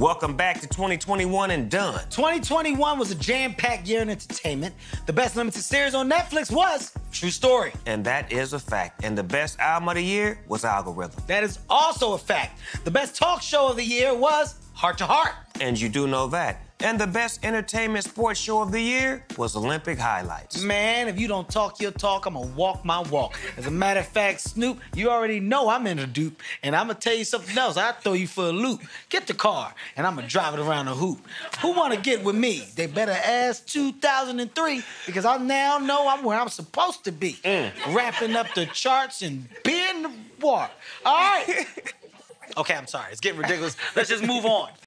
Welcome back to 2021 and done. 2021 was a jam-packed year in entertainment. The best limited series on Netflix was True Story. And that is a fact. And the best album of the year was Algorithm. That is also a fact. The best talk show of the year was Heart to Heart. And you do know that. And the best entertainment sports show of the year was Olympic Highlights. Man, if you don't talk your talk, I'm gonna walk my walk. As a matter of fact, Snoop, you already know I'm in a dupe, and I'm gonna tell you something else. I throw you for a loop. Get the car, and I'm gonna drive it around the hoop. Who wanna get with me? They better ask 2003 because I now know I'm where I'm supposed to be, mm. wrapping up the charts and being the water. All right. Okay, I'm sorry. It's getting ridiculous. Let's just move on.